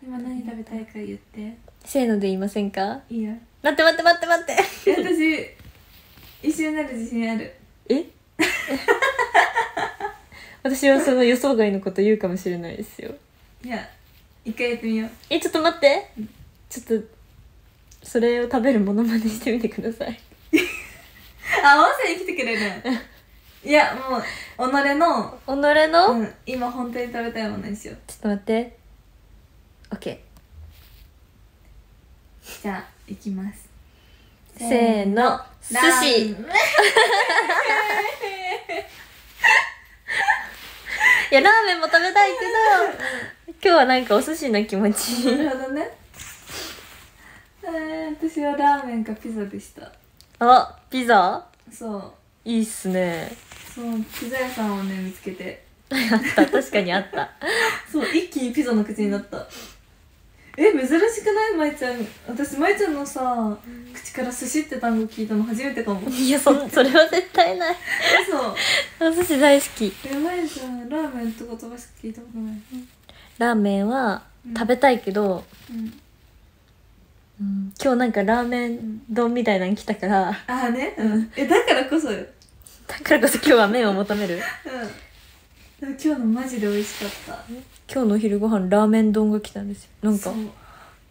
今何食べたいか言って。せーので言いませんか？いいよ。待って待って待って待って。私一緒になる自信ある。え？私はその予想外のこと言うかもしれないですよ。いや一回やってみよう。えちょっと待って。ちょっとそれを食べるものまねしてみてください。あ合わせに来てくれるいやもう己の、己の、うん、今本当に食べたいものにしよう。ちょっと待って OK じゃあ行きます。せーの。寿司。いやラーメンも食べたいけど今日はなんかお寿司な気持ち。なるほどね。えー、私はラーメンかピザでした。あピザ？そう。いいっすね。そうピザ屋さんをね見つけて。あった。確かにあった。そう一気にピザの口になったえ珍しくない？まいちゃん。私まいちゃんのさ口から寿司って単語聞いたの初めてかも。いやそんそれは絶対ない。嘘。お寿司大好き。えまいちゃんラーメンと言葉しか聞いたことない？ラーメンはうん。食べたいけど、うん。うん今日なんかラーメン丼みたいなの来たからああね。うん。えだからこそ。よだからこそ今日は麺を求める。うん。でも今日のマジで美味しかった今日のお昼ご飯ラーメン丼が来たんですよ。なんか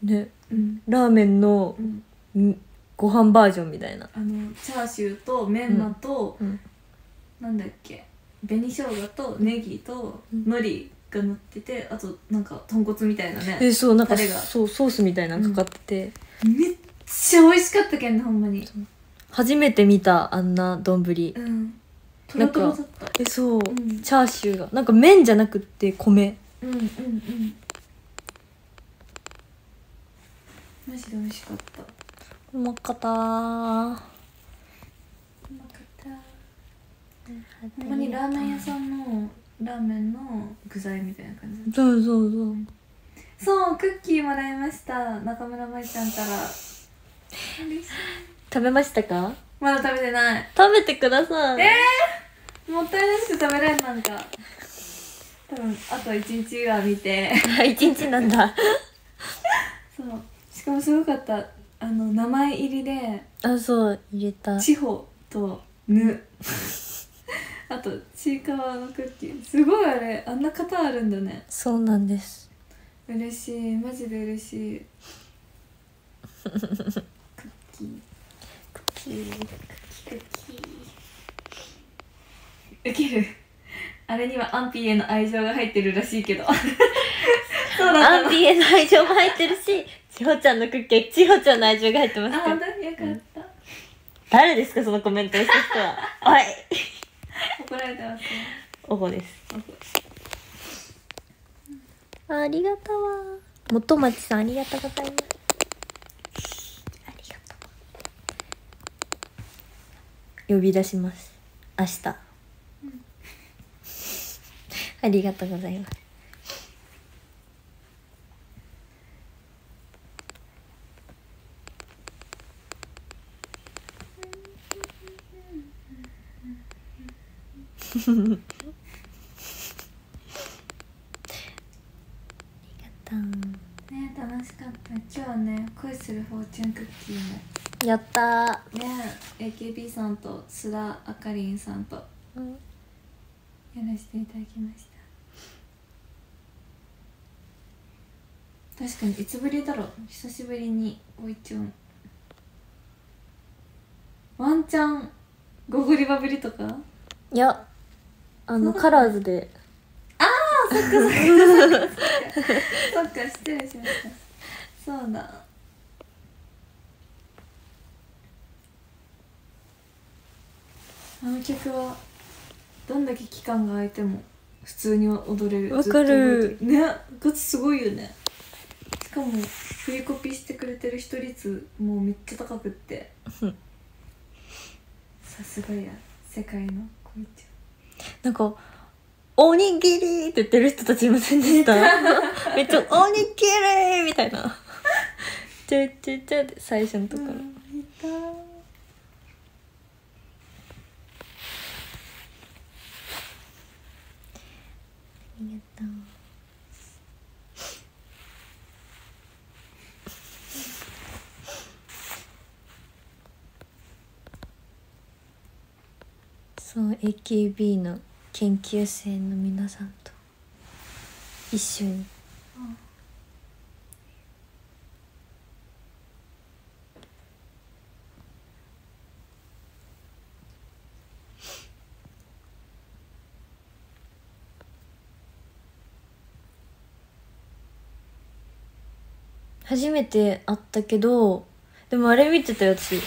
ねうん。ラーメンのうん。んご飯バージョンみたいな。あのチャーシューとメンマと、うん。なんだっけ紅生姜とネギとうん。海苔が乗っててあとなんか豚骨みたいなねえそうなんかそうソースみたいなのかかってて、めっちゃ美味しかったけんねほんまに。初めて見たあんな丼。うん。トロトロだった。えそう、ん。チャーシューが。なんか麺じゃなくって米うんうんうん。マジで美味しかった。うまかった。ーうまかった。ほん。まにラーメン屋さんのラーメンの具材みたいな感じ。そうそうそう。そうクッキーもらいました。中村舞ちゃんから。食べましたか？まだ食べてない。食べてください。えー、もったいなくて食べれんなんか多分あと一日は見て。あ 一日なんだ。そう。しかもすごかった。あの名前入りであそう入れた。地方とぬ。あとちいかわのクッキー。すごいあれあんな型あるんだね。そうなんです。嬉しい。マジで嬉しい。クッキークッキー。クッキー。クッキー。ウケるあれにはアンピーへの愛情が入ってるらしいけど。そうだアンピへの愛情も入ってるし千穂ちゃんのクッキー千穂ちゃんの愛情が入ってますあから本当によかった。誰ですかそのコメントをした人は。はい。怒られてますね。おほです。ありがとう。わ元町さんありがとうございます。呼び出します。明日、ありがとうございます。ありね楽しかった。今日はね恋するフォーチュンクッキーも。がとうやったー。ね AKB さんと須田あかりんさんと。やうん。らせていただきました確かにいつぶりだろう。久しぶりにおいちゅんワンチャンゴゴリバぶりとか？いやあのカラーズで。そっか失礼しました。そうだ。あの曲はどんだけ期間が空いても普通に踊れる。わかる。ねガチすごいよね。しかも振りコピーしてくれてる一率もうめっちゃ高くって。うんさすがや世界の恋ちなんか「おにぎり!」って言ってる人たちいませんでした？めっちゃ「おにぎり!」みたいな「チュチュチュ」って最初のところ、うんいた。ありがとうそう AKB の研究生の皆さんと一緒に。初めて会ったけどでもあれ見てたよ私。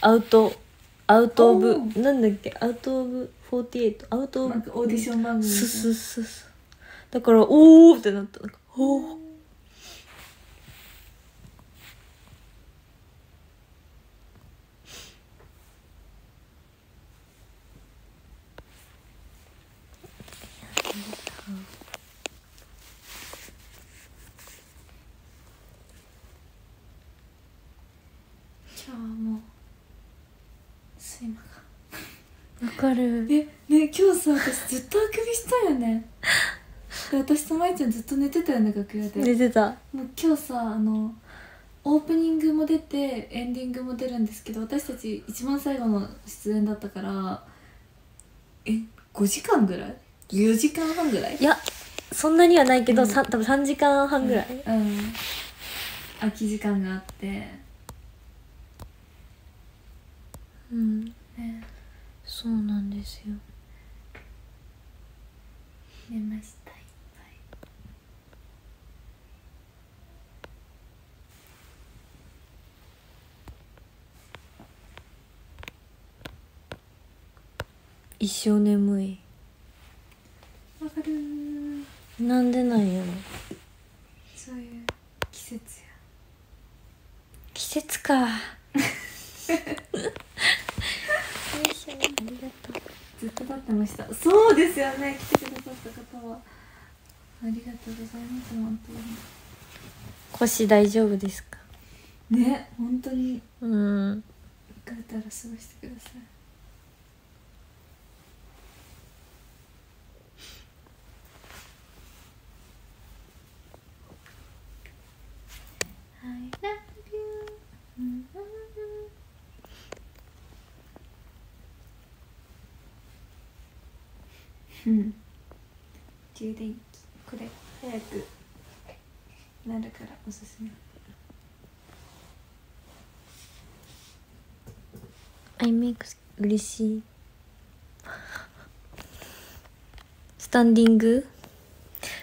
アウト。アウト・オブなんだっけ？アウト・オブ48アウト・オブオーディション番組みたいな。すすすす。だからおおってなった。なんかおお今日はもう睡魔がわかる。えね今日さ私ずっとあくびしたよね。で私とまいちゃんずっと寝てたよね楽屋で。寝てた。もう今日さあのオープニングも出てエンディングも出るんですけど私たち一番最後の出演だったからえ5時間ぐらい？4時間半ぐらい？いやそんなにはないけど、うん。さ多分3時間半ぐらい、うん。空き時間があって。うん。ねそうなんですよ。寝ましたいっ一生眠いぱい。わかるー。なんでなんやろ。そういう季節や。季節か ありがとう。ずっと待ってました。そうですよね。来てくださった方は。ありがとうございます本腰大丈夫ですか？当にね本当に。うん。ぐうたら過ごしてくださいうん。充電器これ早くなるからおすすめ。I make 嬉しい。スタンディング？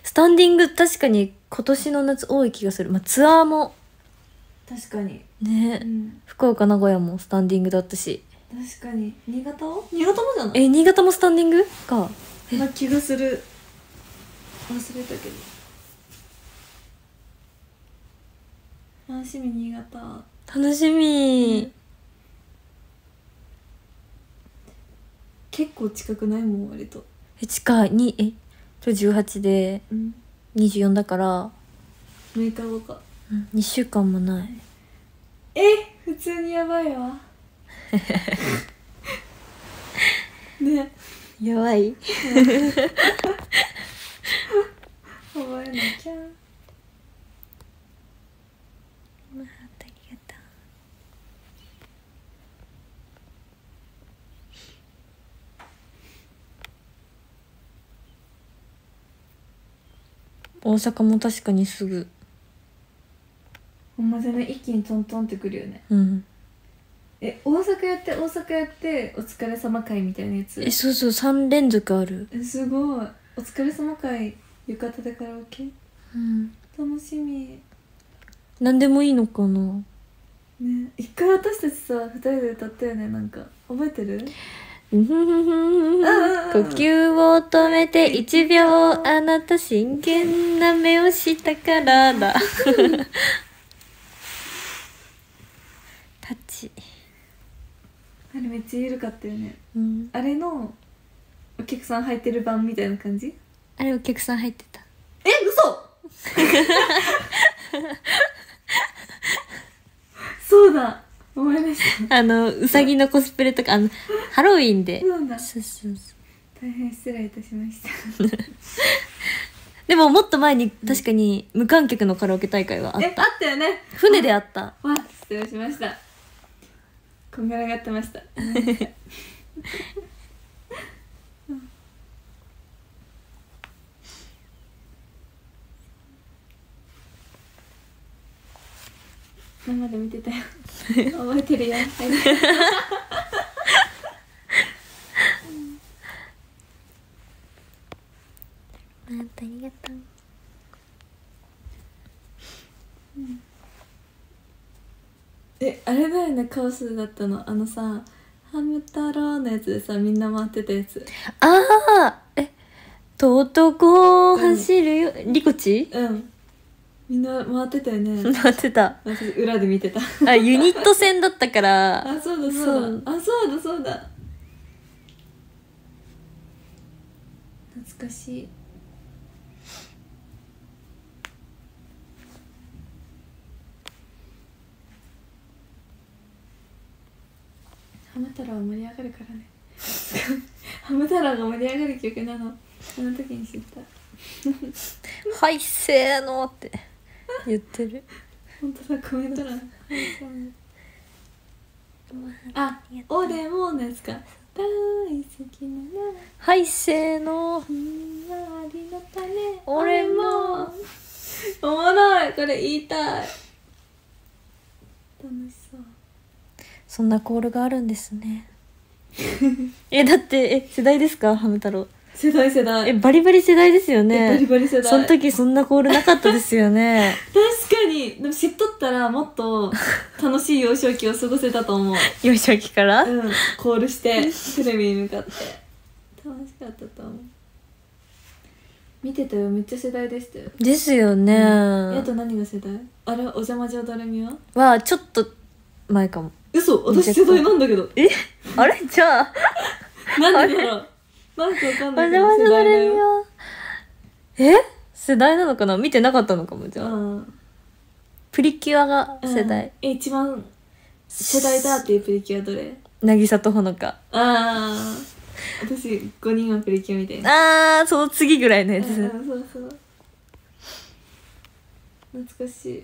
スタンディング確かに今年の夏多い気がする。まあツアーも。確かに。ね。うん。福岡名古屋もスタンディングだったし。確かに。新潟を？新潟もじゃない？え新潟もスタンディング？かな気がする。忘れたけど。楽しみ新潟。楽しみ。結構近くないもん割と。え近い。にえ今日18でうん。24だから、6日後か。うん、2週間もない。え普通にやばいわ。ねやばい。覚えなきゃまあありがとう大阪も確かにすぐ。ほんまじゃね一気にトントンってくるよね。うんえ大阪やって大阪やってお疲れ様会みたいなやつ？えそうそう3連続ある。えすごい。お疲れ様会浴衣でカラオケ？うん。楽しみ。何でもいいのかな？ね。一回私たちさ二人で歌ったよねなんか。覚えてる？うん。ふんふんふん呼吸を止めて1秒あなた真剣な目をしたからだ。タッチあれめっちゃ緩かったよね。うん。あれのお客さん入ってる版みたいな感じ？あれお客さん入ってた。え嘘！そうだ。思い出した。あのうさぎのコスプレとかあのハロウィンで。そうだ。そうそうそう。大変失礼いたしました。でももっと前に確かに無観客のカラオケ大会はあっえあったよね。船であった。わ失礼しましたこんがらがってました。生で見てたよ。覚えてるよ。はい。なん。とありがとうえあれだよねカオスだったの。あのさハム太郎のやつでさみんな回ってたやつ。ああえとうとこ走るよ、リコチ？うん。みんな回ってたよね。待ってた。私裏で見てた。あユニット戦だったから。あそうだそうそう。だあそうだそうだ。懐かしいハム太郎は盛り上がるからね。ハム太郎が盛り上がる曲なの。あの時に知った。はいせーのって。言ってる。本当だコメント欄。あおでものやつか。大好きなの。はいせーの。ひまわりの種。俺も。おもろい。これ言いたい。楽しそうそんなコールがあるんですね。えだってえ世代ですか？ハム太郎。世代世代。えバリバリ世代ですよえねバリバリ世代。その時そんなコールなかったですよね。確かに。でも知っとったらもっと楽しい幼少期を過ごせたと思う。幼少期から、うん。コールしてテレビに向かって。楽しかったと思う。見てたよ。めっちゃ世代でしたよ。ですよね、えあと何が世代？あれ？お邪魔女ドレミははちょっと前かも嘘私世代なんだけど。え？あれ？じゃあ。なんでだろう。なんかわかんおないけど世代だよ。え？世代なのかな？見てなかったのかもじゃあ、うんプリキュアが世代。うん、え一番世代だっていうプリキュアどれ？渚とほのか。ああ私5人はプリキュアみたいな。あーその次ぐらいのやつ、そうそう。懐かしい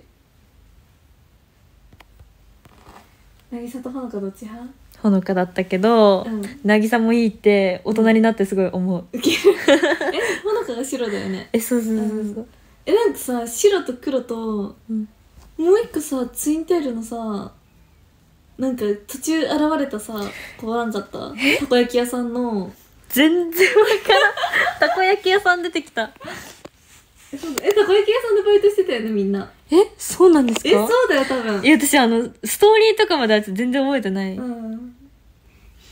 渚とほのかどっち派？ほのかだったけど、うん。渚もいいって大人になってすごい思う、ウケる。え？ほのかが白だよね。えそうそうそうそう、うん。えなんかさ白と黒とうん。もう一個さツインテールのさなんか途中現れたさ子おらんかった？たこ焼き屋さんの。全然わからん。たこ焼き屋さん出てきた。えそうだえたこ焼き屋さんでバイトしてたよねみんな。えそうなんですか？えそうだよ多分。いや私あのストーリーとかまでは全然覚えてない、うん。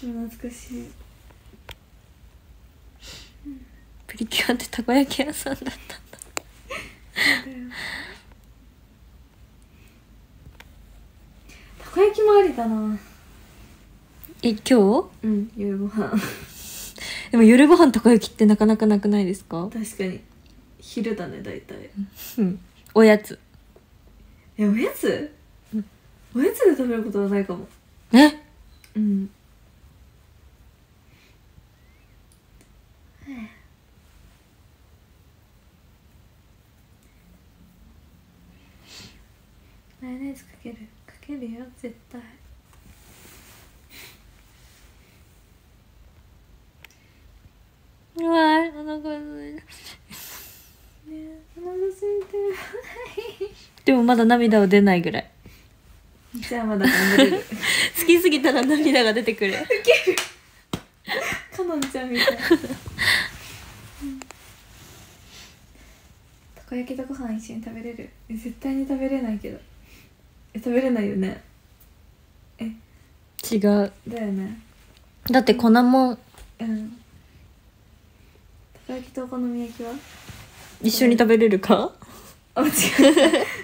懐かしい。プリキュアってたこ焼き屋さんだったんだ。たこ焼きもありだな。え今うん夜ご飯。日でも夜ご飯たこ焼きってなかなかなくないですか？確かに昼だね大体。うん。おやつ。えおやつ？おやつで食べることはないかも。え？うん。マヨネーズかける？かけるよ絶対。うわーお腹空いたお腹空いてでもまだ涙は出ないぐらい。るじゃあまだ頑張れる。好きすぎたら涙が出てくるかのんちゃんみたい。たこ焼きとご飯一緒に食べれる。え絶対に食べれないけど。え食べれないよね。違う。だよね。だって粉もんうん。たこ焼きとお好み焼きは？一緒に食べれるか？あ違う。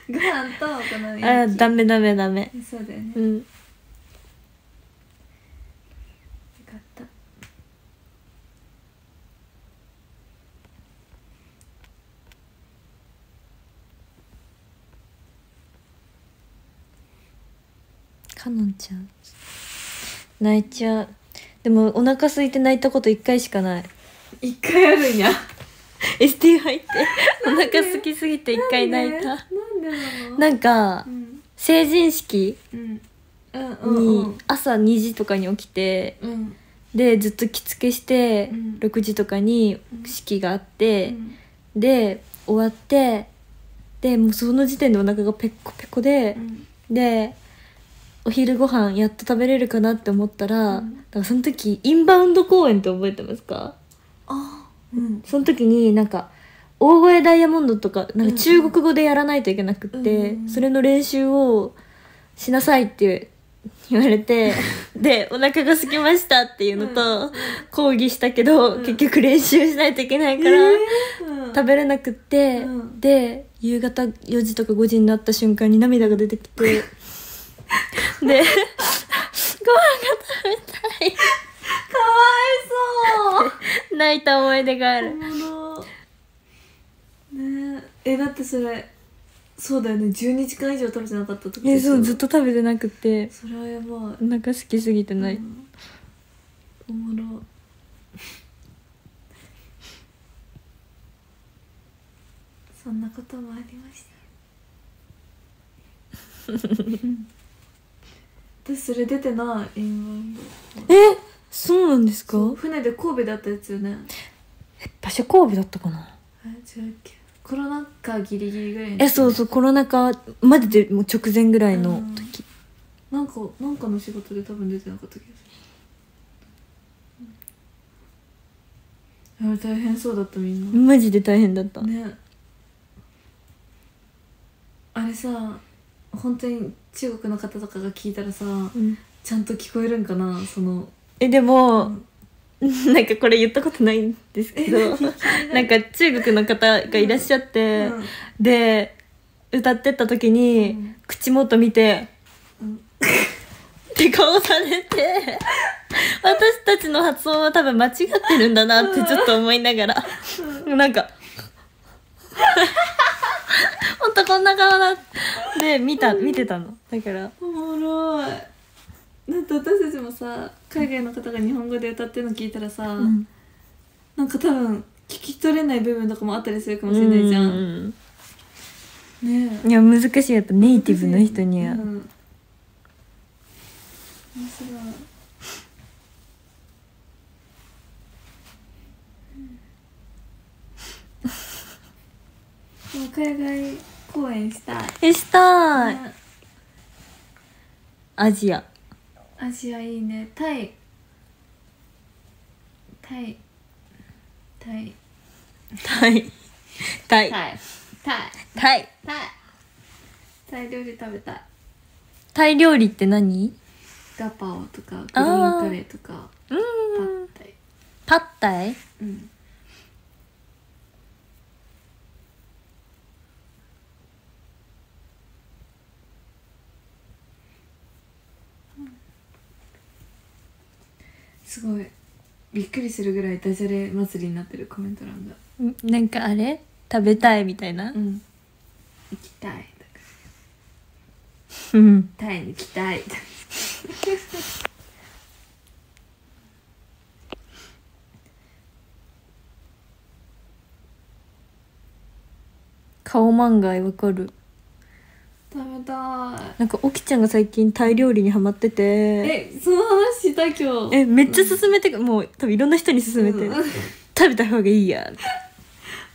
ご飯とお好みあ焼き。ダメダメダメ。そうだよね、ようん。かった。かのんちゃん。泣いちゃう。でもお腹空いて泣いたこと一回しかない。一回あるんや ST 入って。お腹空きすぎて一回泣いた。なんで？なの？なんかうん。成人式にん。朝2時とかに起きてうん。でずっと着付けして、うん。6時とかに式があって、うん。で終わってでもうその時点でお腹がペッコペコでう、ん。でお昼ご飯やっと食べれるかなって思ったら、うん。だからその時インバウンド公演って覚えてますか？あうん。その時になんか大声ダイヤモンドとかなんか中国語でやらないといけなくって、うん。それの練習をしなさいって言われて でお腹が空きましたっていうのと、抗議したけど、うん。結局練習しないといけないから、うん。食べれなくって、うん。で夕方4時とか5時になった瞬間に涙が出てきて で ご飯が食べたい。かわい 泣いた思い出がある。ね。ええだってそれそうだよね。12時間以上食べてなかったってことえそうずっと食べてなくて。それはやばい。お腹空きすぎてない、うん。おもろ。そんなこともありました。私それ出てない。今え？そうなんですか？そう船で神戸であったやつよね。場所神戸だったかな？え違うっけ。コロナ禍ギリギリぐらいえそうそうコロナ禍まででもう直前ぐらいの時、なんかなんかの仕事で多分出てなかった気がする。あれ大変そうだったみんな。マジで大変だった、ね。あれさ本当に中国の方とかが聞いたらさうん。ちゃんと聞こえるんかな？そのえでも、う んなんかこれ言ったことないんですけどなんか中国の方がいらっしゃって、うん。で歌ってった時に、うん。口元見てうん。って顔されて私たちの発音は多分間違ってるんだなってちょっと思いながら、なんかほんとこんな顔だで見た見てたの。だからおもろいだって私たちもさ海外の方が日本語で歌ってるの聞いたらさ、うん。なんか多分聞き取れない部分とかもあったりするかもしれないじゃん、んねいや難しい。やっぱネイティブの人には、うん、面白い。うん。もう海外公演したい、えしたい。ね。アジアアジアいいねタイタイタイタイタイタイタイタイ料理食べたい。タイ料理って何？ガパオとかグリーンカレーとか。うパんッタイ。パッタイ？うんすごいびっくりするぐらいダジャレ祭りになってるコメント欄が。んなんかあれ？食べたいみたいな？うん。行きたい。とかうん。タイに行きたい。顔漫画わかる食べたなんかオキちゃんが最近タイ料理にハマってて。いえその話した今日。えめっちゃ勧めてくもう多分いろんな人に勧めて、うん。食べた方がいいや。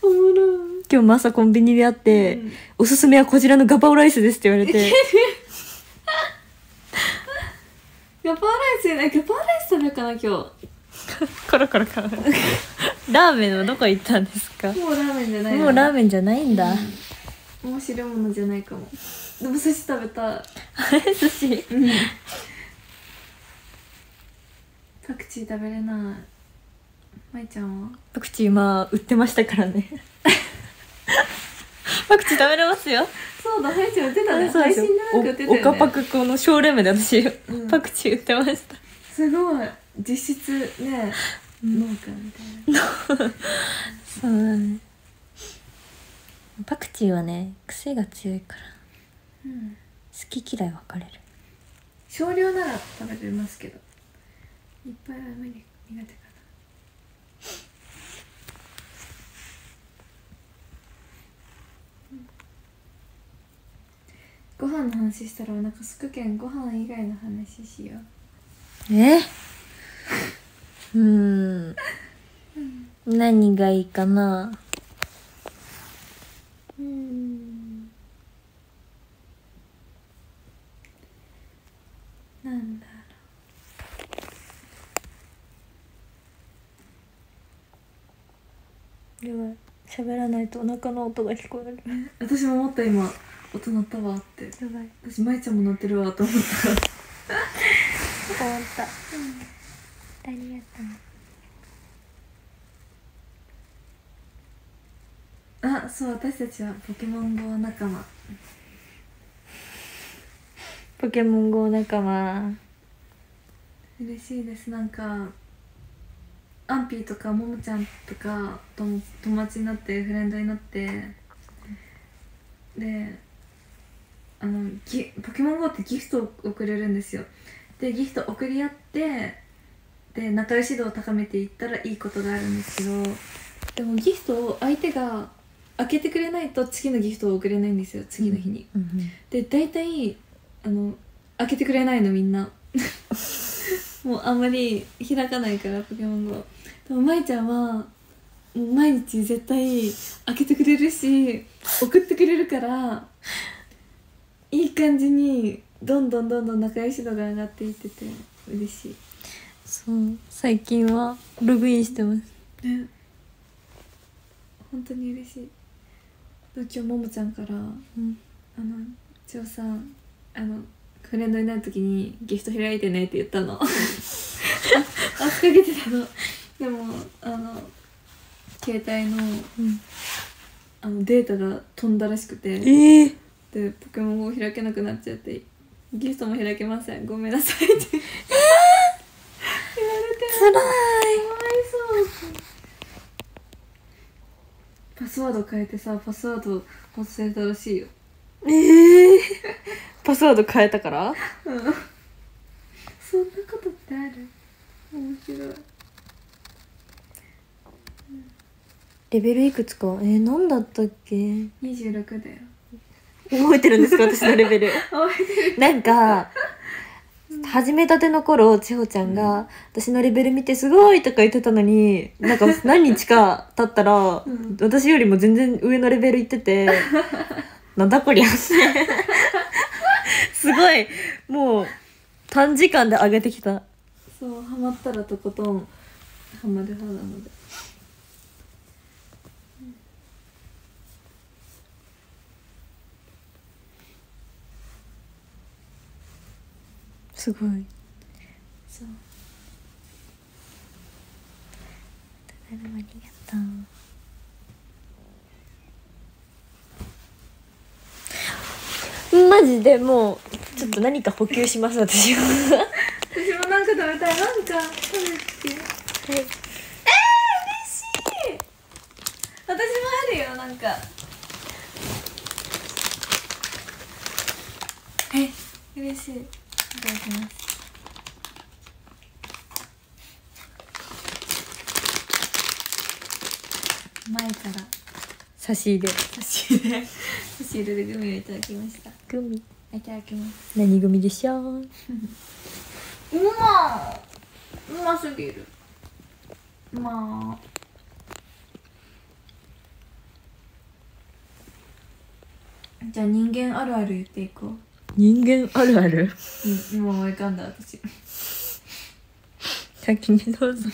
おもろい。今日も朝コンビニで会って、うん。おすすめはこちらのガパオライスですって言われて。ガパオライスねガパオライス食べようかな今日？も コロコロかラーメンはどこ行ったんですか？うラーメンじゃないもうラーンメンじゃないんだ、面白いものじゃないかもでも寿司食べたい。寿司。うん。パクチー食べれない。まいちゃんは？パクチー今売ってましたからね。パクチー食べれますよ。そうだまいちゃん売ってたね。配信でなんか売ってたよね。おおかパクこのショールームで私、うん。パクチー売ってました。すごい。実質ね農家みたいな。そうだね。パクチーはね癖が強いからうん好き嫌い分かれる。少量なら食べれますけど。いっぱいは無理苦手かな、うんご飯の話したらお腹すくけんご飯以外の話しよう。え？うん。何がいいかな？うんなんだでは喋らないとお腹の音が聞こえる。私も思った今音鳴ったわって。私舞ちゃんも鳴ってるわと思った。思った、ありがとうあそう私たちはポケモン GO 仲間ポケモン GO 仲間。嬉しいです。なんかアンピーとかももちゃんとかとも友達になってフレンドになって。であのギポケモン GO ってギフトを送れるんですよ。でギフト送り合ってで仲良し度を高めていったらいいことがあるんですけどでもギフトを相手が開けてくれないと次のギフトを送れないんですよ。次の日に、で大体あの開けてくれないのみんな。もうあんまり開かないからポケモン GO でも舞ちゃんはもう毎日絶対開けてくれるし送ってくれるからいい感じにどんどんどんどん仲良し度が上がっていってて嬉しい。そう最近はログインしてます。ね。本当に嬉しい。で今日ももちゃんからうん。あの一応さあのフレンドになる時にギフト開いてねって言ったの。あ圧かけてたの。でもあの携帯のうん。あのデータが飛んだらしくて。ええでポケモン GO 開けなくなっちゃってギフトも開けません。ごめんなさいって。言われて。つらかわいそう。パスワード変えてさパスワード忘れたらしいよ。いええパスワード変えたから？うん。そんなことってある？面白い。レベルいくつか？えー、何だったっけ？26だよ。覚えてるんですか？私のレベル。覚えてる。なんか始めたての頃千穂ちゃんが私のレベル見てすごいとか言ってたのになんか何日か経ったら、ん。私よりも全然上のレベルいってて なんだこりゃ すごい。もう短時間で上げてきた。そうハマったらとことんハマる派なので。すごい。そう。ありがとうマジでもうちょっと何か補給します私は。私もなんか食べたいなんか食べてえー、嬉しい。私もあるよなんか。え嬉しい。いただきます。前から。差し入れ。差し入れ差し入れでグミをいただきました。グミ。いただきます何グミでしょう？うまうますぎる。まあじゃあ人間あるある言っていこう。人間あるある？うん今思い浮かんだ私。先にどうぞ。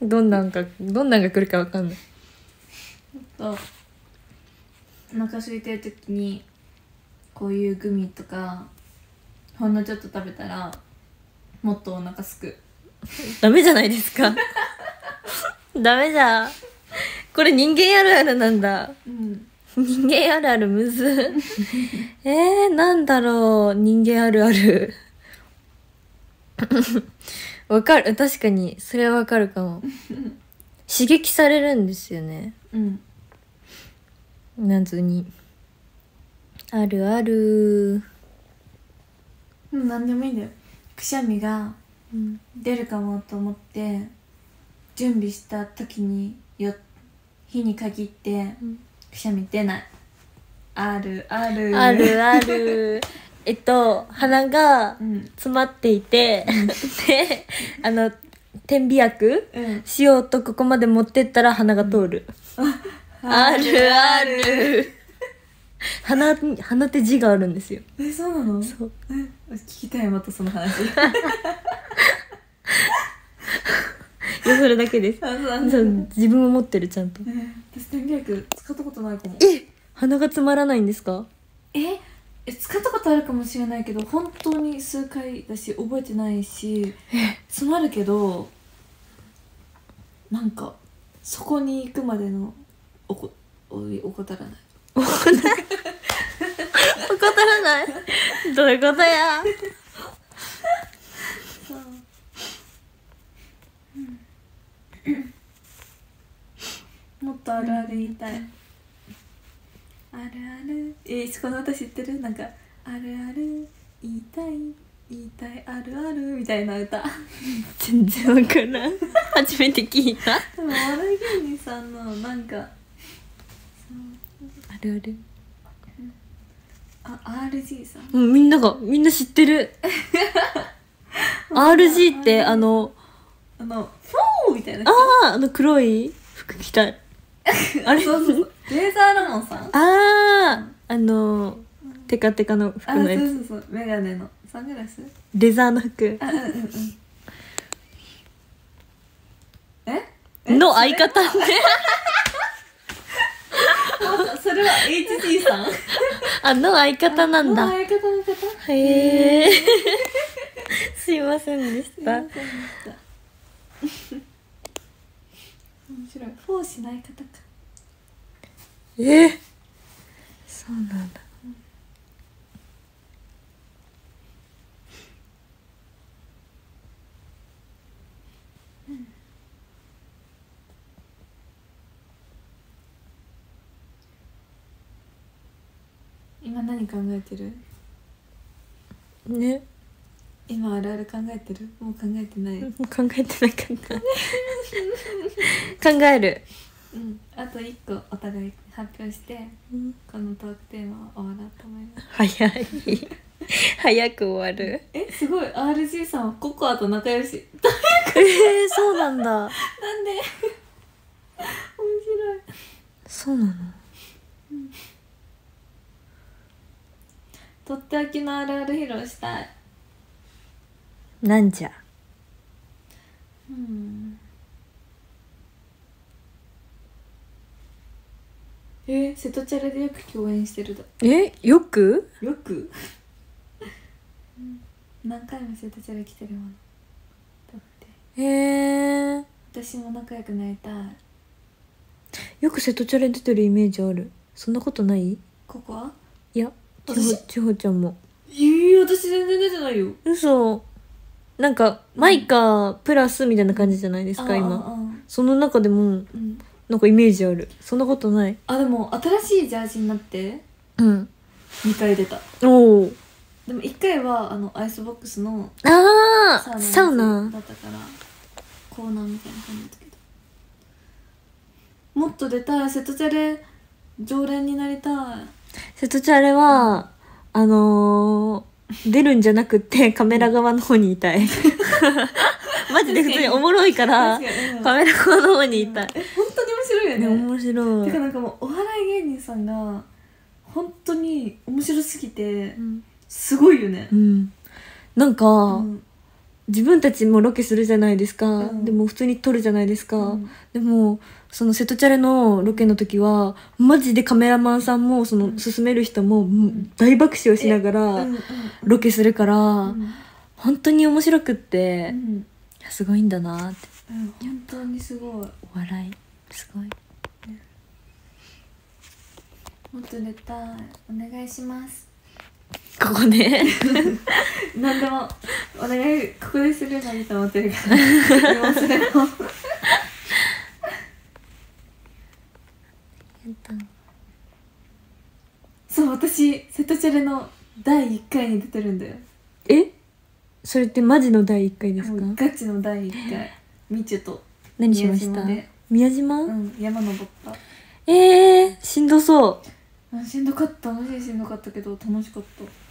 どんなんかどんなんが来るかわかんない。とお腹空いてる時にこういうグミとかほんのちょっと食べたらもっとお腹すく。ダメじゃないですか。ダメじゃ。んこれ人間あるあるなんだ。うん。人間あるあるむず。えー、なんだろう。人間あるある。わかる。確かに。それはわかるかも。刺激されるんですよね。うん謎に。あるある。うん何でもいいんだよ。くしゃみがうん。出るかもと思って準備した時によ日に限ってうん。くしゃみ出ない。あるある。あるある。えっと鼻がうん。詰まっていて、であの点鼻薬うん。しようとここまで持ってったら鼻が通る、あるある。鼻鼻って字があるんですよ。えそうなの？そう。え聞きたいまたその話。いやそれだけです。あそうそう自分を持ってるちゃんと。え私点鼻薬使ったことないかも。え鼻が詰まらないんですか？ええ使ったことあるかもしれないけど本当に数回だし覚えてないし詰まるけどなんかそこに行くまでのおこおい怠らない。怠らない？どういうことや？もっとあるある言いたい、あるある。えー、この歌知ってる？なんかあるある。言いたい。言いたい。あるある。みたいな歌。全然わからん。初めて聞いた。あでも笑い芸人さんのなんかるある。あ RG さん。うんみんながみんな知ってる。RG ってあのあのフォーみたいなあああの黒い服着たあれ そうそうそう。レーザーラモンさん？ああああのテカテカの服そうのやつ。そうそうメガネの。サングラス？レザーの服。あうんうえ？の相方ね それは HT さん。あの相方なんのだ相方の方？へえ。すいませんでした。すいませんでした。面白い。フォーしない方か。え？ー、そうなんだ今何考えてる？ね。今あるある考えてる？もう考えてない、考えてなかった。考える、うん、あと一個お互い発表してこのトークテーマは終わろうと思います。早い。早く終わる。えすごい。RG さんはココアと仲良し。えー、そうなんだ。なんで？面白い。そうなの？とっておきのあるある披露したい。なんじゃ。うん。え瀬戸チャレでよく共演してるだえよく？よく、何回も瀬戸チャレ来てるもんだって。へえ。ー、私も仲良くなりたい。よく瀬戸チャレ出てるイメージある。そんなことない？ココアいや千私穂千穂ちゃんも。いや私全然出てないよ。嘘。なんかマイカプラスみたいな感じじゃないですか、あ今。その中でもうん。なんかイメージある。そんなことない。あでも新しいジャージになってうん。2回出た。おおでも1回はあのアイスボックスのああサウナだったからコーナーみたいな感じだったけど。もっと出たい瀬戸チャレ常連になりたい瀬戸チャレはあのー、出るんじゃなくてカメラ側の方にいたい。マジで普通におもろいから確かに。うん。カメラ側の方にいたい、え本当に面白いよね、ね面白い。てかなんかもうお笑い芸人さんが本当に面白すぎてすごいよね。う、ん。なんか、うん自分たちもロケするじゃないですか、うん。でも普通に撮るじゃないですか、うん。でもその瀬戸チャレのロケの時はマジでカメラマンさんもその進める人もん大爆笑しながらロケするから、うん。本当に面白くって、うん。すごいんだなって。うん。本当にすごい。もお笑い。すごい。っと出たいお願いしますここで 何でもお願いここでするのにと思ってるからでもそれもそう私瀬戸チャレの第1回に出てるんだよ。え？それってマジの第1回ですか？ガチの第1回。みちゅと。何しました？宮島うん山登った。えー、しんどそあしんどかった。マジでしんどかったけど楽しかった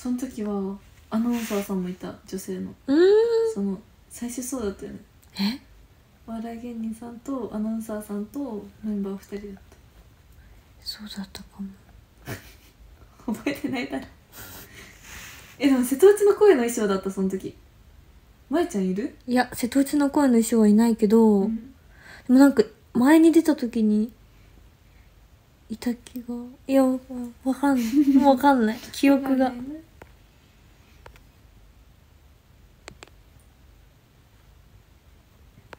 その時はアナウンサーさんもいた女性の。うん。その最初そうだったよね。え？お笑い芸人さんとアナウンサーさんとメンバー2人だっそうだったかも。た 覚えてないだろ。えでも瀬戸内の声の衣装だったその時。舞ちゃんいる？いや瀬戸内の声の衣装はいないけど、うん。でもなんか前に出た時にいた気がいやわわかんない。わかんない。記憶が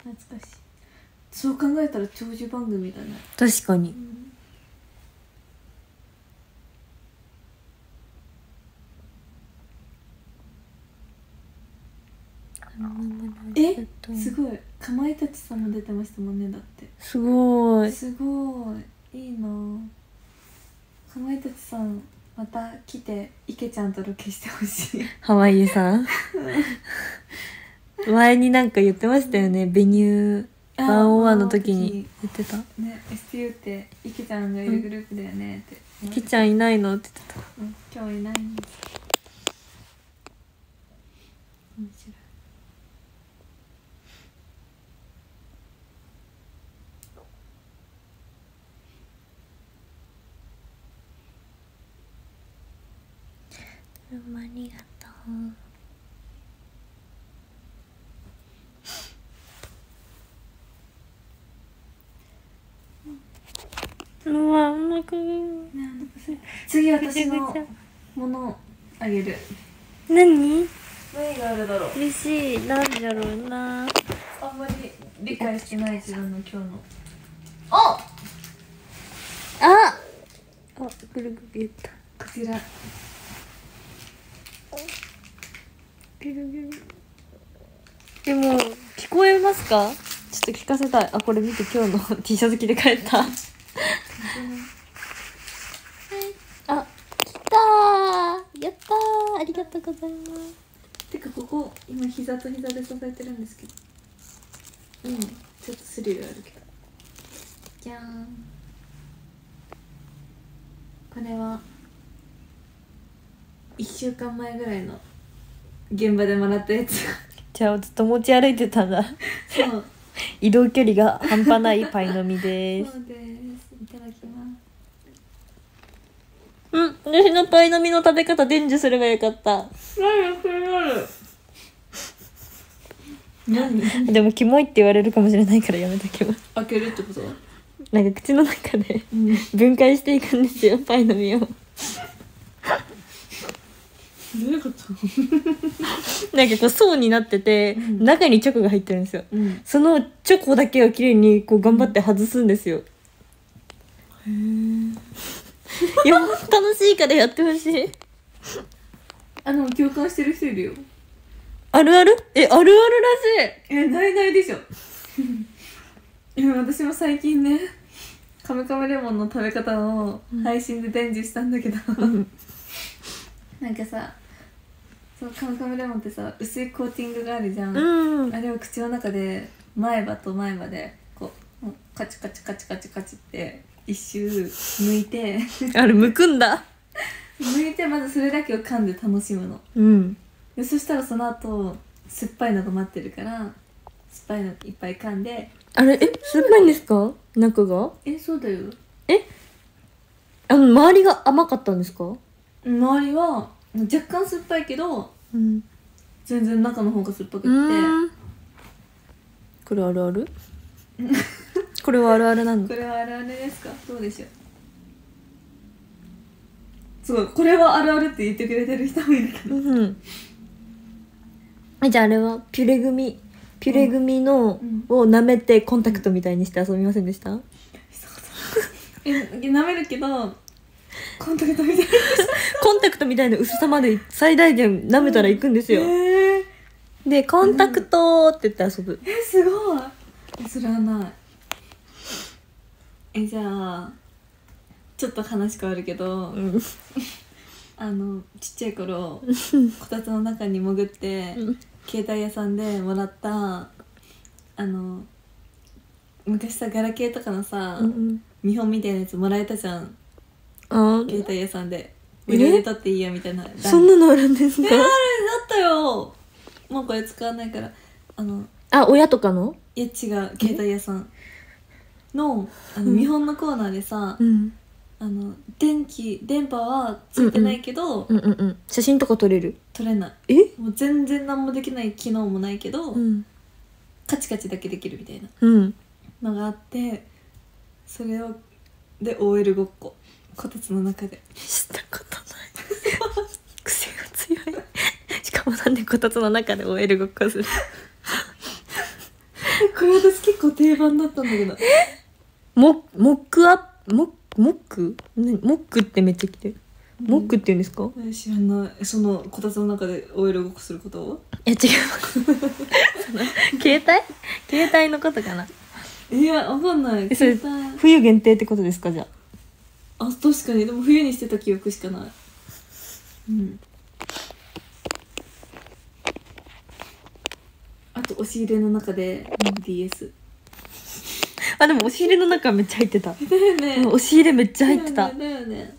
懐かしい。そう考えたら長寿番組だね。確かに。えすごい。かまいたちさんも出てましたもんねだって。すごい。すごい。いいな。かまいたちさんまた来て池ちゃんとロケしてほしい。ハワイさん？前になんか言ってましたよね。ベニュー。ワンオワンの時に言ってた。ね STU って池ちゃんがいるグループだよねって「キちゃんいないの?」って言ってた。うん今日いないんです面白い。ありがとううわうまく次私のものあげる。何？何があるだろう。嬉しい。なんだろうな。あんまり理解してない自分の今日の。あああぐるぐる言ったこちら。ぐるぐる。でも聞こえますか？ちょっと聞かせたい。あこれ見て今日の T シャツ着て帰ったあ来たー。やったー。ありがとうございます。てかここ今膝と膝で支えてるんですけど。いいねちょっとスリルあるけどじゃーん。これは1週間前ぐらいの現場でもらったやつ。じゃあずっと持ち歩いてたんだそう。移動距離が半端ないパイの実です。そうですいただきますうん私のパイの実の食べ方伝授すればよかった。何？でもキモいって言われるかもしれないからやめときます開けるってこと？なんか口の中でうん。分解していくんですよパイの実を。どういうこと？なんかこう層になってて、うん。中にチョコが入ってるんですよ。うん。そのチョコだけをきれいにこう頑張って外すんですよ、いや楽しいからやってほしい。あの共感してる人いるよ。あるある？えあるあるらしえないないでしょ。いや私も最近ねカムカムレモンの食べ方を配信で伝授したんだけど、なんかさそのカムカムレモンってさ薄いコーティングがあるじゃん、いうん。あれを口の中で前歯と前歯でこうカチカチカチカチカチって一周剥いて。あれむくんだ。剥いてまずそれだけを噛んで楽しむの。うん。でそしたらその後酸っぱいのが待ってるから酸っぱいのいっぱい噛んで。あれえ酸っぱいんですか？中が？えそうだよ。あの周りが甘かったんですか？周りは若干酸っぱいけどうん。全然中の方が酸っぱくって、うん。これあるある？これはあるあるなんだこれはあるあるですか？どうでしょう？すごいこれはあるあるって言ってくれてる人もいるけど。うん。えじゃああれはピュレグミピュレグミの、うん。を舐めてコンタクトみたいにして遊びませんでした、え舐めるけどコンタクトみたいな。コンタクトみたいな薄さまで最大限舐めたら行くんですよ、えー、でコンタクトって言って遊ぶ、えすごい。えそれはないえじゃあちょっと話変わるけど、うん。あのちっちゃい頃 こたつの中に潜って、うん。携帯屋さんでもらったあの昔さガラケーとかのさ、うん見本みたいなやつもらえたじゃん。あ携帯屋さんで。え無料で撮っていいよみたいな。そんなのあるんですか？えあれだったよ。もうこれ使わないから。あのあ親とかの？いや違う。携帯屋さんのあのうん。見本のコーナーでさ、ん。あの電気電波はついてないけど、うんうんうん。写真とか撮れる？撮れない。え？もう全然何もできない機能もないけど、うん。カチカチだけできるみたいなうん。のがあってそれをで OL ごっこ。こたつの中で。したことない。癖が強い。しかもなんでこたつの中で OL ごっこする？これ私結構定番だったんだけどモモックアップモモック？何？モックってめっちゃ来てる。モックって言うんですか、知らない。そのこたつの中で OL ごっこすること？をいや違いますその携帯？携帯のことかな。いやわかんない。えそれ携帯。冬限定ってことですか？じゃあ。あ確かに。でも冬にしてた記憶しかない。うん。あと押し入れの中で DS あでも押し入れの中めっちゃ入ってた。ね。うん押し入れめっちゃ入ってた。だよねね。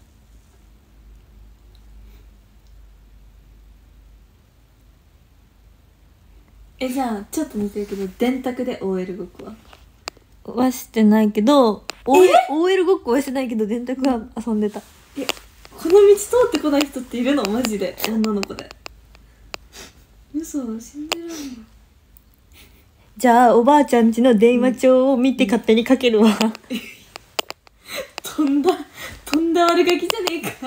えじゃあちょっと似てるけど電卓で OL ごっこは？はしてないけど OL ごっこはしてないけど電卓は遊んでた。えこの道通ってこない人っているの？マジで。女の子で。嘘信じらんないじゃあおばあちゃんちの電話帳を見て勝手にかけるわ、飛んだ飛んだ悪ガキじゃねえか。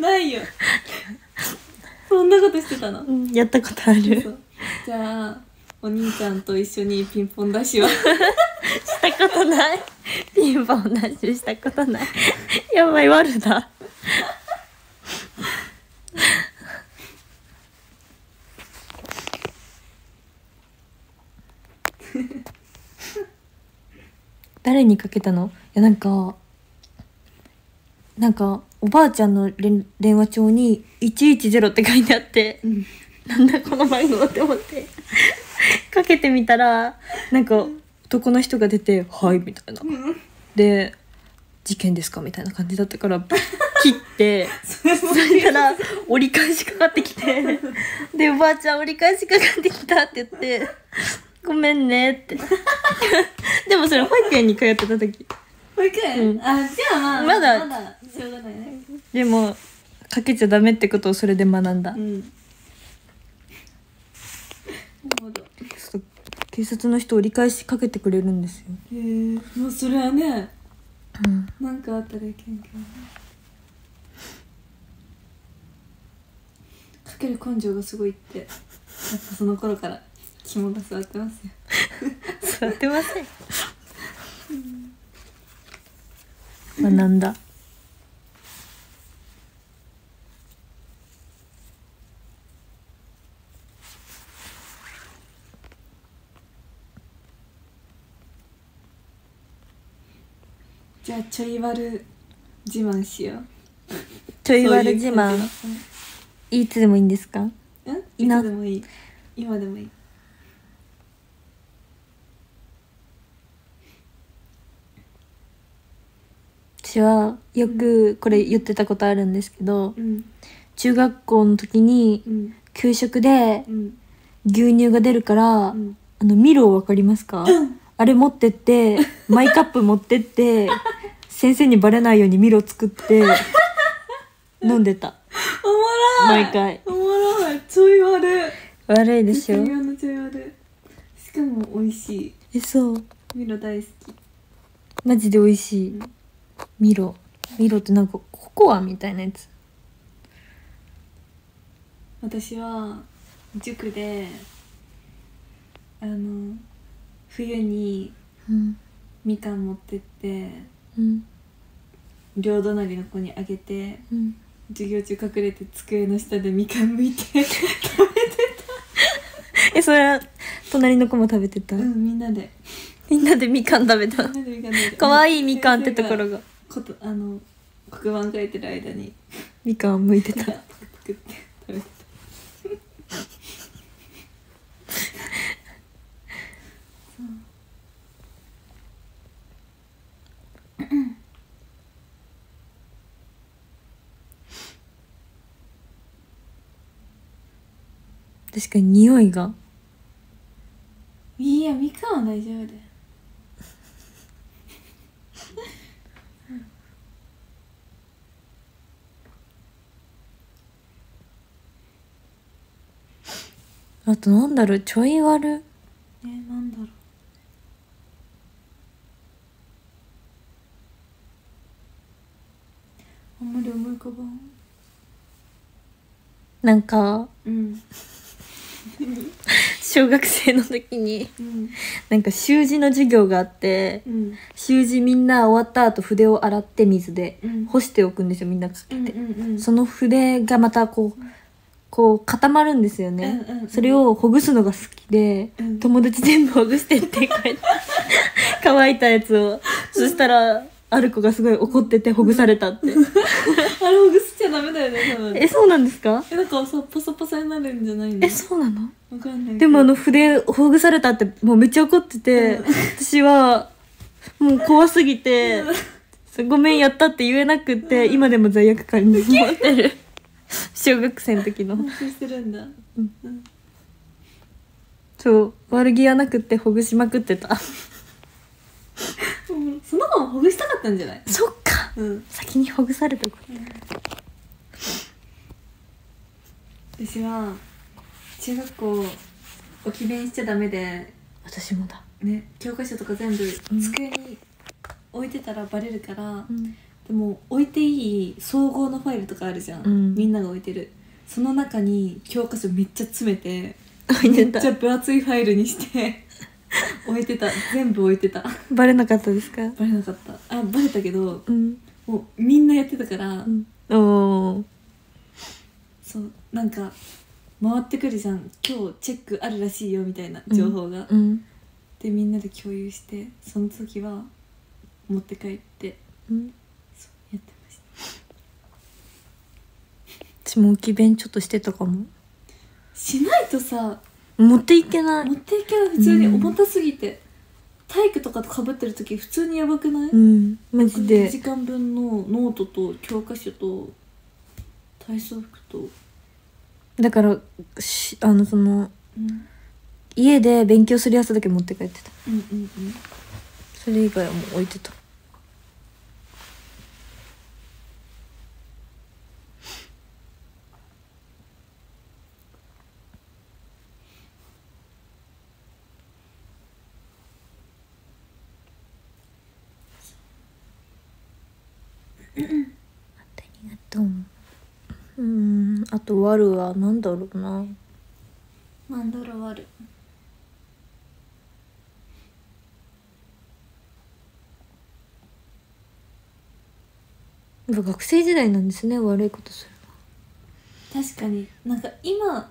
ないよ。そんなことしてたの？うんやったことある。じゃあお兄ちゃんと一緒にピンポンダッシュを。したことない。ピンポンダッシュしたことない。やばい悪だ 誰にかけたの？いやなんかなんかおばあちゃんの連電話帳に110って書いてあってうん。なんだこの番号って思って。かけてみたらなんか男の人が出て「はい」みたいな。で「事件ですか?」みたいな感じだったから 切ってそしたら折り返しかかってきて。でおばあちゃん折り返しかかってきたって言って「ごめんね」って。でもそれ保育園に通ってた時。保育園、うん。あじゃあまあまだ。まだしょうがない。ねでもかけちゃダメってことをそれで学んだ。うん。なるほど。警察の人折り返しかけてくれるんですよ、へえ。もうそれはねうん、なんかあったらいけんけどねかける根性がすごいって。やっぱその頃から肝が据わってますよ。座ってません。学んだ。じゃあちょい悪自慢しよう。ちょい悪自慢。いつでもいいんですか？いつでもいい。今でもいい私はよくこれ言ってたことあるんですけどうん中学校の時にうん給食でうん牛乳が出るから、うんあのミロわかりますか、あれ持ってってマイカップ持ってって先生にバレないようにミロ作って飲んでた。おもろい。毎回。おもろい。ちょい悪い。悪いでしょ。しかも美味しい。えそう。ミロ大好き。マジで美味しいミロミロってなんかココアみたいなやつ。私は塾であの冬にうん。みかん持ってってうん。両隣の子にあげてうん。授業中隠れて机の下でみかん剥いて えそれは隣の子も食べてた、うんみんなで。みんなでみかん食べたみんなでみかん食べて。かわいいみかんってところがことあの黒板書いてる間に。みかん剥いてた。作って食べて確かに匂いが。いやみかんは大丈夫だよあとなんだろうちょい悪？えなんだろう。あんまり思い浮かばん。なんかうん。小学生の時にうん。なんか習字の授業があってうん。習字みんな終わった後筆を洗って水でうん。干しておくんですよみんなかけうんて、うんうん。その筆がまたこうこう固まるんですよね、うんうんうん。それをほぐすのが好きで、うん。友達全部ほぐしてって書いて 乾いたやつをそしたらある子がすごい怒っててほぐされたって。あれほぐしちゃダメだよね多分。えそうなんですか？えなんかさパサパサになるんじゃないの？えそうなの？わかんないでもあの筆ほぐされたってもうめっちゃ怒ってて、私はもう怖すぎて、そうごめんやったって言えなくて、今でも罪悪感に持ってる 小学生の時の。反省してるんだ。うん。うん。そう。悪気はなくってほぐしまくってた。うん。その子もほぐしたかったんじゃない？そっか。うん。先にほぐされたこと。私は中学校置き弁しちゃダメで私もだ、ね教科書とか全部うん。机に置いてたらバレるから、うん、でも置いていい総合のファイルとかあるじゃん、うん。みんなが置いてる。その中に教科書めっちゃ詰めてめっちゃ分厚いファイルにして 置いてた。全部置いてた。バレなかったですか？バレなかった。あバレたけどうん、もうみんなやってたから、うん、おー。そうなんか回ってくるじゃん。今日チェックあるらしいよみたいな情報が、うん。でみんなで共有してその時は持って帰ってうんそうやってました私も置き弁ちょっとしてたかも。しないとさ持っていけない。持っていけない。普通に重たすぎて、体育とかとかぶってる時普通にやばくない、うん。マジ1で時間分のノートと教科書と体操服と、だからしあのそのうん、家で勉強するやつだけ持って帰ってた。うんうんうん。それ以外はもう置いてたありがとう。うん。あと「ワル」は何だろうな。なんだろうあるやっぱ学生時代なんですね悪いことする確かに。なんか今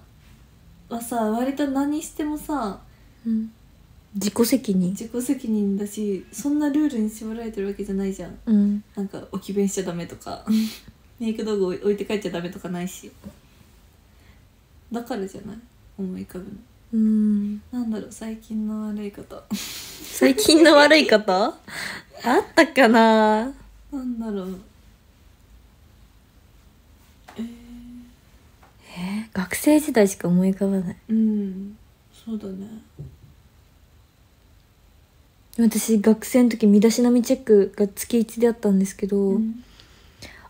はさ割と何してもさうん自己責任。自己責任だしそんなルールに縛られてるわけじゃないじゃん。うん。なんか置き弁しちゃダメとか。メイク道具置いて帰っちゃダメとかないし。だからじゃない？思い浮かぶの。うん。なんだろう？最近の悪いこと。最近の悪いこと？あったかな？なんだろう。えー、えー？学生時代しか思い浮かばない。うん。そうだね私学生の時身だしなみチェックが月1であったんですけど、うん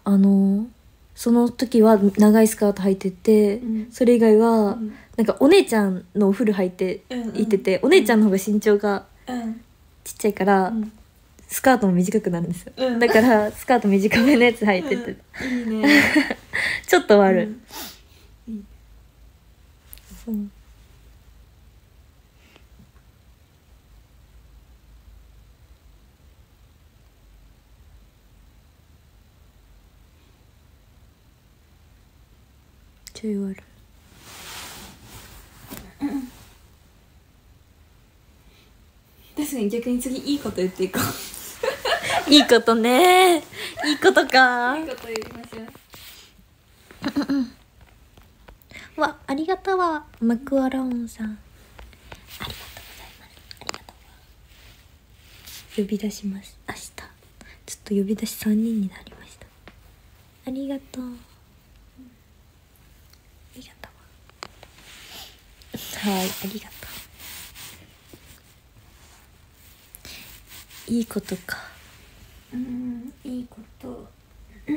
あのその時は長いスカート履いてて、うん。それ以外は、うん。なんかお姉ちゃんのお風呂入ってうん。うん行ってて、お姉ちゃんの方が身長がうん。ちっちゃいから、うん。スカートも短くなるんですよ、うん。だからスカート短めのやつ履いてて、うんいいね。ちょっと悪い、うんいいそうちょい悪い確かに逆に次いいこと言っていこう。いいことね。いいことか。いいこと言いましょうわありがとうわマクアラオンさん。ありがとうございます。ありがとう呼び出します。明日。ちょっと呼び出し3人になりました。ありがとうありがとはいありがとう。いいことか。うんいいこと。い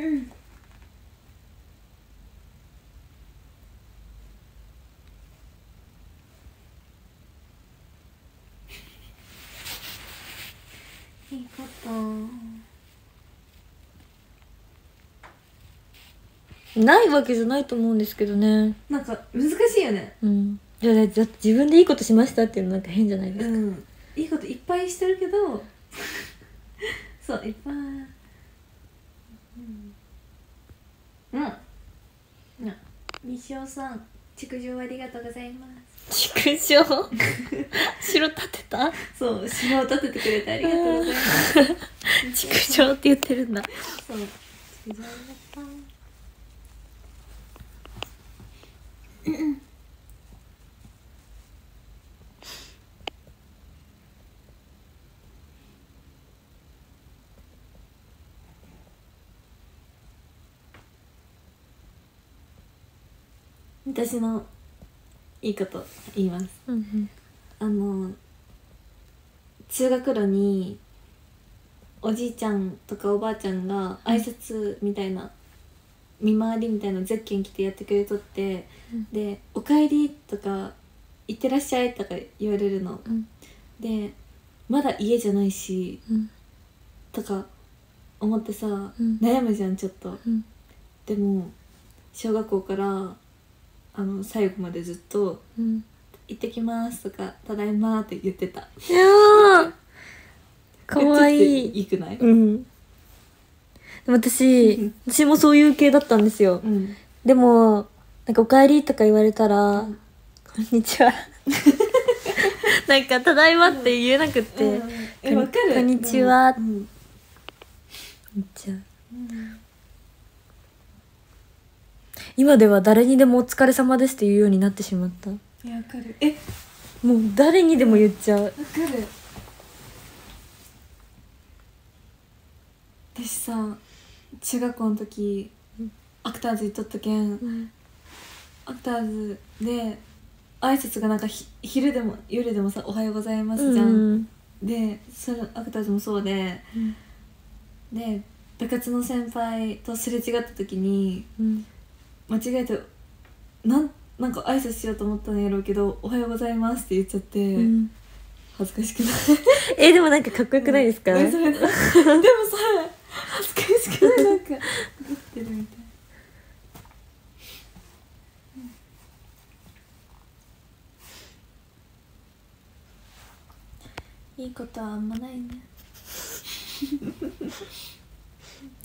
いこと。ないわけじゃないと思うんですけどね。なんか難しいよね。うんいやだ自分でいいことしましたっていうのなんか変じゃないですか、うん。いいこといっぱいしてるけど そういっぱい。うん。うん。うん西尾さん築城ありがとうございます。畜生城 立てた？そう島を立ててくれてありがとうございます。畜生って言ってるんだ。そう築城ありがとう私のいいこと言います。うんあの通学路におじいちゃんとかおばあちゃんが挨拶みたいな見回りみたいなゼッケン着てやってくれとって、うん。で「おかえり」とか「いってらっしゃい」とか言われるの。うん。でまだ家じゃないしうん。とか思ってさ、ん。悩むじゃんちょっと。うん。でも小学校からあの最後までずっとうん「行ってきます」とか「ただいま」って言ってた。いやー。かわいい。いいくない？うん。私私もそういう系だったんですよ。うん。でもなんか「おかえり」とか言われたら「うん。こんにちは」なんか「ただいま」って言えなくって。うん。こんにちは。うん。めっちゃ今では誰にでも「お疲れ様です」って言うようになってしまった。いやわかる。え？もう誰にでも言っちゃう。わかる。私さ中学校の時アクターズ行っとったけんアクターズで挨拶がなんかひ昼でも夜でもさ「おはようございます」じゃん、うん。でそれアクターズもそうでで部活の先輩とすれ違った時にうん間違えてなんなんか挨拶しようと思ったんやろうけど「おはようございます」って言っちゃって、うん。恥ずかしくない。えでもなんかかっこよくないですか、えそれでもさ恥ずかしくない。なんか怒ってるみたい。いいことはあんまないね。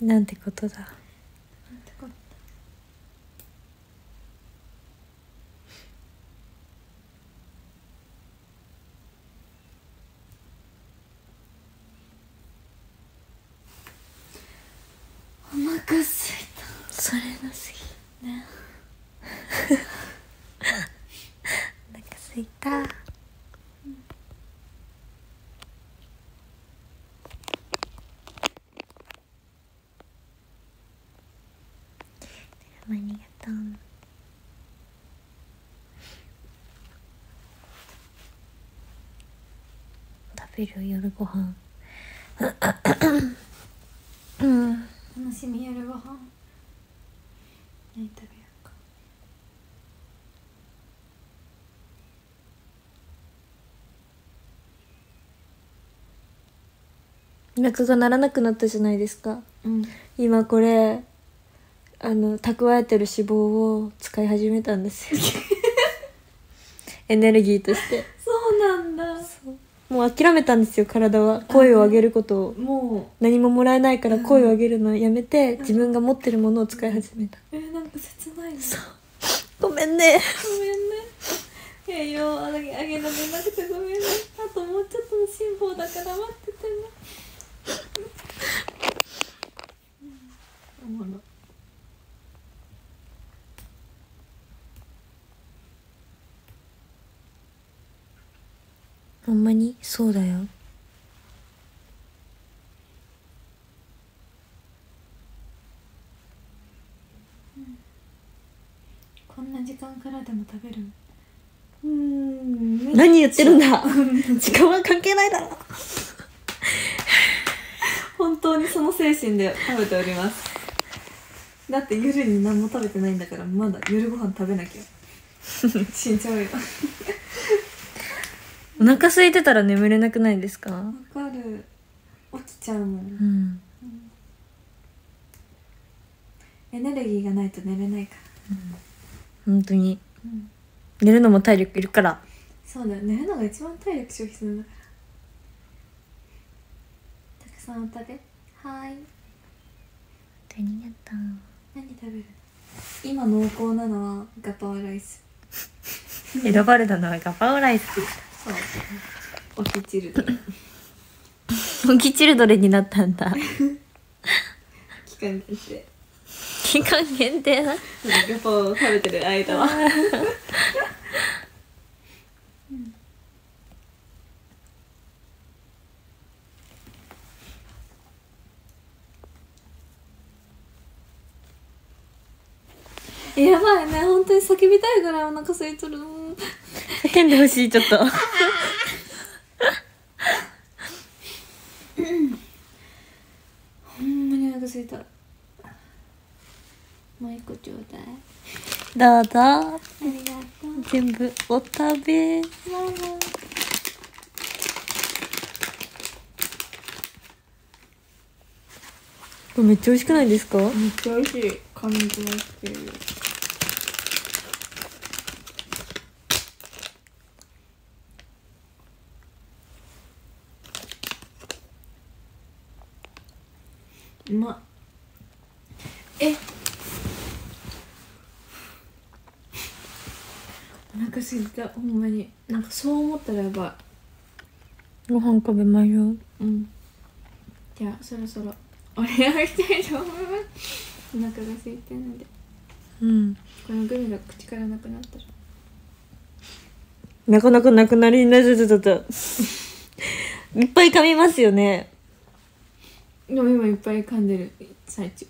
なんてことだなんてことお腹すいた。それなすぎね。お腹すいた。ありがとう。食べる夜ご飯。しみ夜ご飯何食べようか。お腹が鳴らなくなったじゃないですか。うん。今これあの蓄えてる脂肪を使い始めたんですよ。エネルギーとしてもう諦めたんですよ体は。声を上げることを。も何ももらえないから声を上げるのをやめて自分が持ってるものを使い始めた。うえーなんか切ないねごめんね。ごめんね。栄養あげあげられなくてごめんね。あともうちょっとの辛抱だから待っててね。うん。おもろほんまに？そうだよ。こんな時間からでも食べる？うん。うん何言ってるんだ？時間は関係ないだろ。本当にその精神で食べております。だって夜に何も食べてないんだからまだ夜ご飯食べなきゃ。死んじゃうよお腹空いてたら眠れなくないですか？わかる。起きちゃうもん。うん。エネルギーがないと寝れないから。本当に。うん。寝るのも体力いるから。そうだよ。寝るのが一番体力消費するんだから。たくさんお食べ。はーいありがと何食べる？今濃厚なのはガパオライス。う 選ばれたのはガパオライスそうおきチルドモキチルドレンになったんだ。期間限定。期間限定な？ガパオを食べてる間は。やばいね。本当に叫びたいぐらいお腹空いとる叫んでほしいちょっと。ほんまにお腹空いた。もう一個ちょうだい。どうぞ。ありがとう。全部お食べ。これめっちゃ美味しくないですか？めっちゃ美味しい。感じがしてるうまっえ？お腹すいた。ほんまに。なんかそう思ったらやばご飯食べましょう。ん。じゃあそろそろ。お願いしたいと思いますお腹が空いてるので。うん。このグミが口からなくなったら。なかなかなくなりなずずずと。いっぱい噛みますよねでも今いっぱい噛んでる。最中。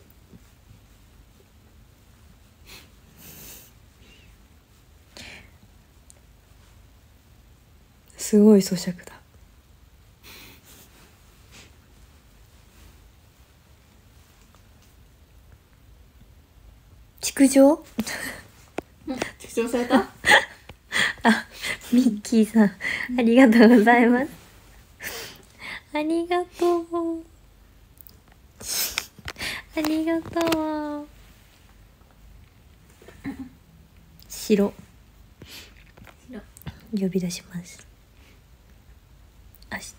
すごい咀嚼だ。築城主張された？あミッキーさんありがとうございます。ありがとうありがとう。白。呼び出します。明日。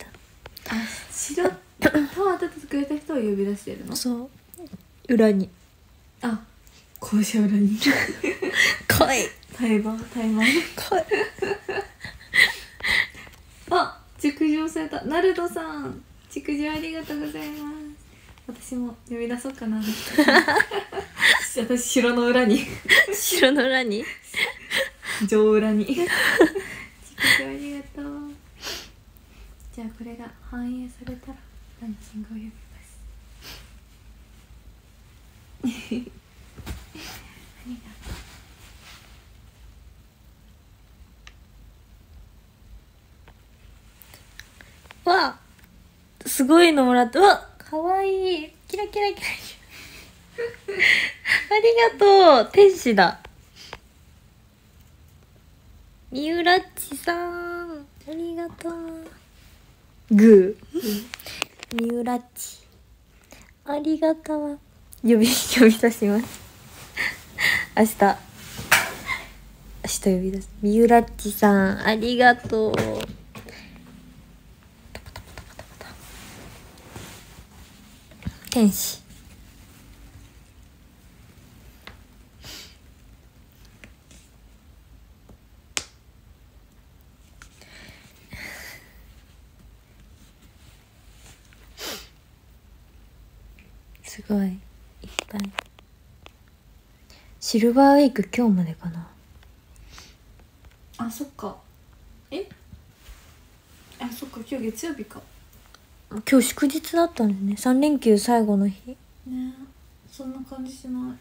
あ白。パワー当ててくれた人を呼び出してるの？そう。裏に。あ校舎裏に。来い。対話対話。来い。あ熟女された。ナルドさん。熟女ありがとうございます私も呼び出そうかな。私城の裏に。城の裏に？城裏に。ありがとう。じゃあこれが反映されたらランキングを呼びます。ありがとわすごいのもらってうわかわい。いキラキラキラキラ。ありがとう。天使だ。三浦っちさん。ありがとう。グー。三浦っちありがとう。呼び 呼び出します。明日。明日呼び出す。三浦っちさんありがとう天使。すごい。いっぱい。シルバーウィーク今日までかな。あそっか。え？あそっか。今日月曜日か。今日祝日だったんだね。3連休最後の日。ねそんな感じしない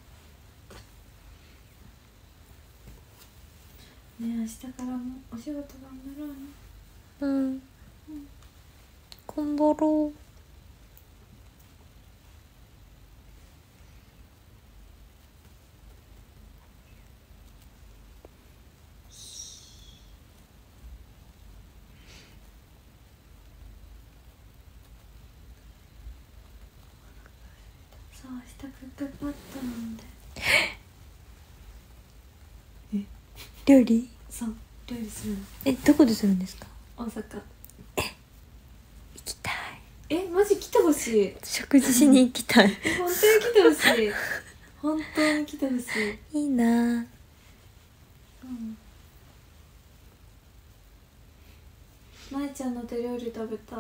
明日からもお仕事頑張ろうね。うん。頑張ろうさあ明日クックパッドなんで料理？そう料理する。のえどこでするんですか？大阪。行きたい。えマジ来てほしい。え食事しに行きたい。本当に来てほしい。本当に来てほしい。いいな。うん。まえちゃんの手料理食べたい。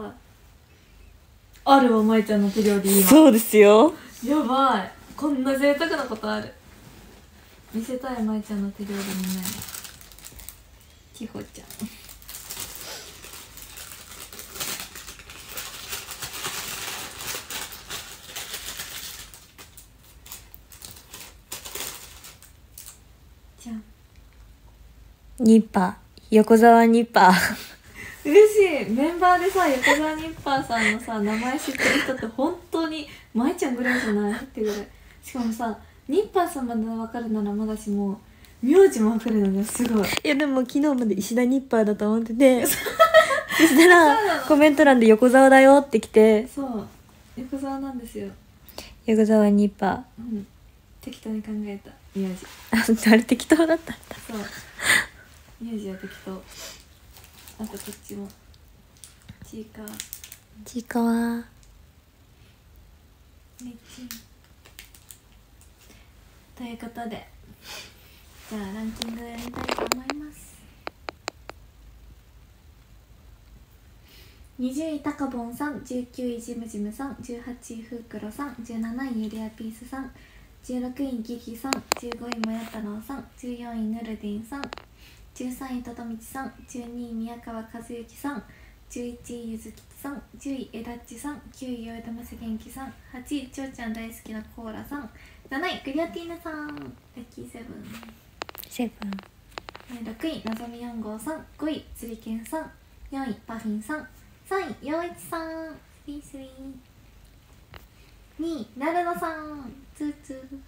あるわまえちゃんの手料理今。そうですよ。やばいこんな贅沢なことある。見せたいまえちゃんの手料理みんなにきほちゃん。じゃん。ニッパー。横澤ニッパー。嬉しい。メンバーでさ横澤ニッパーさんのさ名前知ってる人って本当に舞ちゃんぐらいじゃない？ってぐらいしかもさニッパーさんまで分かるならまだしも名字も分かるのねすごい。いやでも昨日まで石田ニッパーだと思ってて そしたらコメント欄で横澤だよって来て。そう横澤なんですよ。横澤ニッパうん。適当に考えた。名字。ーああれ適当だったんだ。そう。名字は適当。あとこっちも。ちいかわ。ちいかわ。ねちんということでじゃあランキングやりたいと思います。20位たかぼんさん19位ジムジムさん18位ふうくろさん17位ゆりやピースさん16位ギギさん15位もや太郎さん14位ぬるディンさん13位ととみちさん12位宮川和幸さん11位ゆずきちさん10位えだっちさん9位よいだます元気さん8位ちょうちゃん大好きなコーラさん7位クリアティーヌさん。ラッキーセブン。セブン。えー6位のぞみ4号さん。5位釣りけんさん。4位パフィンさん。3位陽一さん。スリースリー。2位なるのさん。ツーツー。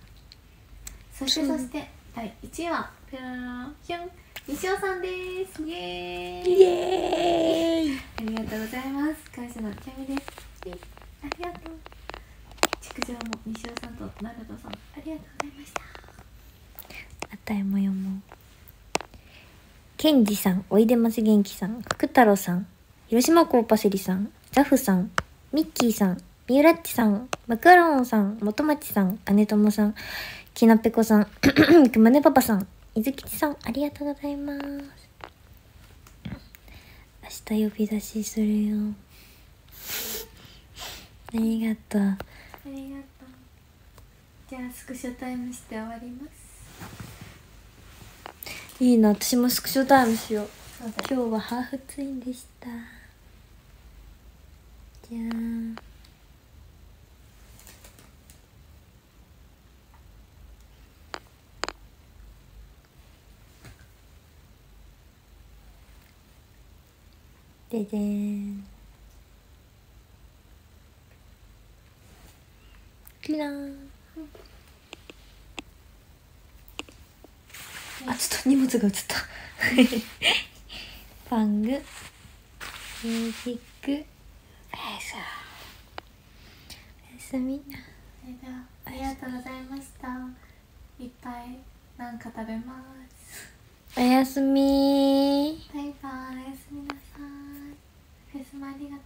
そしてそして第1位はぴょーひゅん西尾さんです。イエーイ。イエーイ。ありがとうございます。会社のキャミです。イありがとう築城も西尾さんとナルトさんありがとうございましたあたいも読もケンジさんおいでます元気さん福太郎さん広島港パセリさんザフさんミッキーさんミュラッチさんマカロンさん元町さん姉友さんきなぺこさんくまねパパさん伊豆吉さんありがとうございます。明日呼び出しするよ。ありがとう。ありがとう。じゃあスクショタイムして終わります。いいな私もスクショタイムしよう。今日はハーフツインでした。じゃーん。ででーんキラー。ンあちょっと荷物が映った。ファング。ミュージック。よいしょ。おやすみありがとうございました。いっぱいなんか食べます。おやすみバイバイおやすみなさい。フェスもありがとう。